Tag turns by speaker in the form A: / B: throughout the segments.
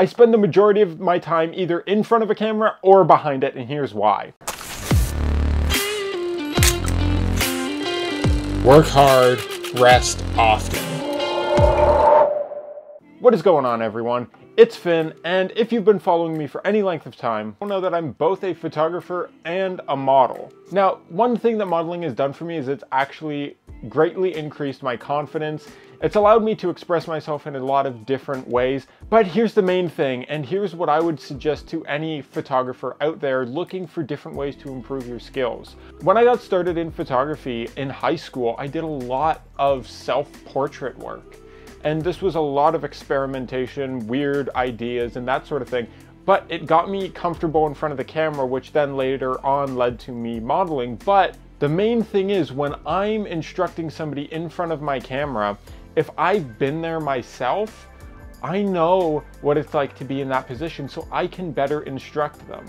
A: I spend the majority of my time either in front of a camera or behind it, and here's why.
B: Work hard, rest often.
A: What is going on everyone? It's Fynn, and if you've been following me for any length of time, you'll know that I'm both a photographer and a model. Now, one thing that modeling has done for me is it's actually greatly increased my confidence. It's allowed me to express myself in a lot of different ways, but here's the main thing, and here's what I would suggest to any photographer out there looking for different ways to improve your skills. When I got started in photography in high school, I did a lot of self-portrait work. And this was a lot of experimentation, weird ideas, and that sort of thing. But it got me comfortable in front of the camera, which then later on led to me modeling. But the main thing is when I'm instructing somebody in front of my camera, if I've been there myself, I know what it's like to be in that position so I can better instruct them.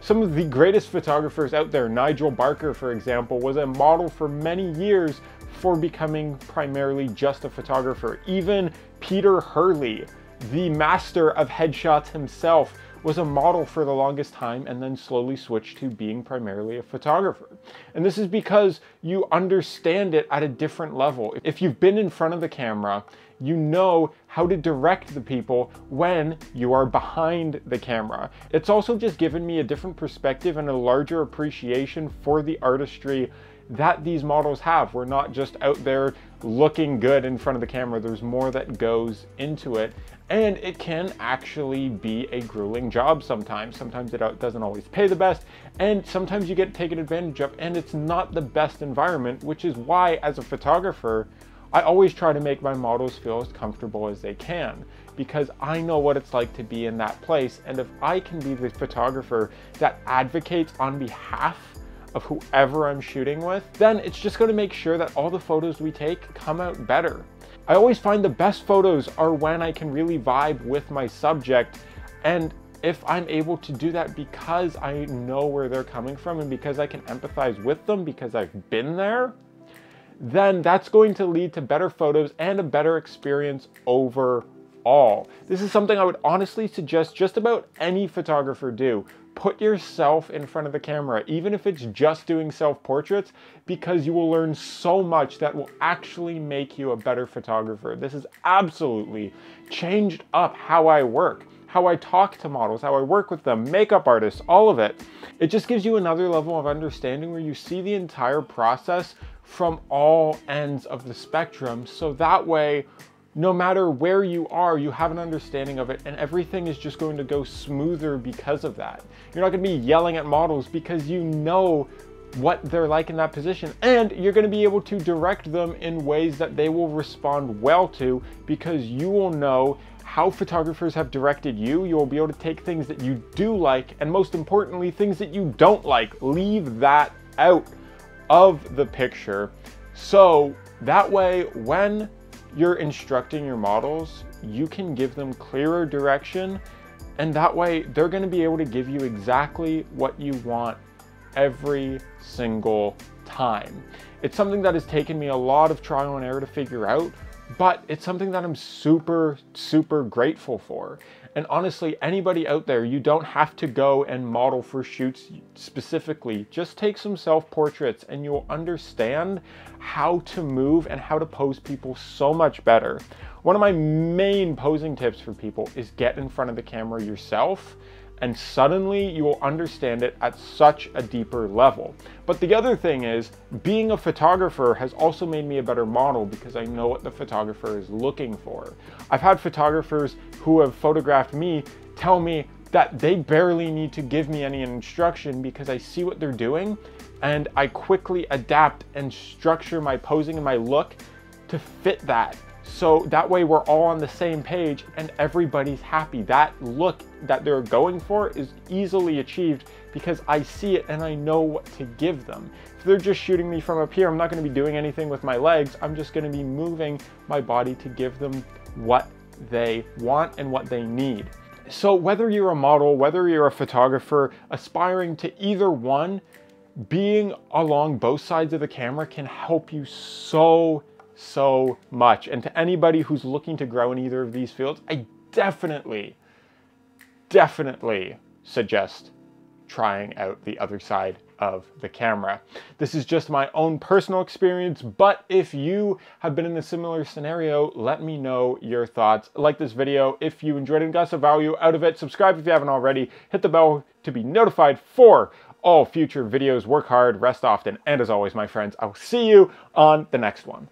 A: Some of the greatest photographers out there, Nigel Barker, for example, was a model for many years for becoming primarily just a photographer. Even Peter Hurley, the master of headshots himself, was a model for the longest time and then slowly switched to being primarily a photographer. And this is because you understand it at a different level. If you've been in front of the camera, you know how to direct the people when you are behind the camera. It's also just given me a different perspective and a larger appreciation for the artistry that these models have. We're not just out there looking good in front of the camera. There's more that goes into it. And it can actually be a grueling job sometimes. Sometimes it uh, doesn't always pay the best. And sometimes you get taken advantage of and it's not the best environment, which is why as a photographer, I always try to make my models feel as comfortable as they can because I know what it's like to be in that place. And if I can be the photographer that advocates on behalf of whoever I'm shooting with, then it's just gonna make sure that all the photos we take come out better. I always find the best photos are when I can really vibe with my subject and if I'm able to do that because I know where they're coming from and because I can empathize with them because I've been there, then that's going to lead to better photos and a better experience overall. This is something I would honestly suggest just about any photographer do put yourself in front of the camera, even if it's just doing self-portraits, because you will learn so much that will actually make you a better photographer. This has absolutely changed up how I work, how I talk to models, how I work with them, makeup artists, all of it. It just gives you another level of understanding where you see the entire process from all ends of the spectrum. So that way, no matter where you are, you have an understanding of it and everything is just going to go smoother because of that. You're not gonna be yelling at models because you know what they're like in that position and you're going to be able to direct them in ways that they will respond well to because you will know how photographers have directed you. You'll be able to take things that you do like and most importantly things that you don't like. Leave that out of the picture so that way when you're instructing your models, you can give them clearer direction and that way they're gonna be able to give you exactly what you want every single time. It's something that has taken me a lot of trial and error to figure out, but it's something that I'm super, super grateful for. And honestly, anybody out there, you don't have to go and model for shoots specifically. Just take some self-portraits and you'll understand how to move and how to pose people so much better. One of my main posing tips for people is get in front of the camera yourself and suddenly you will understand it at such a deeper level. But the other thing is, being a photographer has also made me a better model because I know what the photographer is looking for. I've had photographers who have photographed me tell me that they barely need to give me any instruction because I see what they're doing and I quickly adapt and structure my posing and my look to fit that. So that way we're all on the same page and everybody's happy. That look that they're going for is easily achieved because I see it and I know what to give them. If they're just shooting me from up here, I'm not gonna be doing anything with my legs. I'm just gonna be moving my body to give them what they want and what they need. So whether you're a model, whether you're a photographer, aspiring to either one, being along both sides of the camera can help you so so much. And to anybody who's looking to grow in either of these fields, I definitely, definitely suggest trying out the other side of the camera. This is just my own personal experience, but if you have been in a similar scenario, let me know your thoughts. Like this video if you enjoyed it and got some value out of it. Subscribe if you haven't already. Hit the bell to be notified for all future videos. Work hard, rest often, and as always, my friends, I will see you on the next one.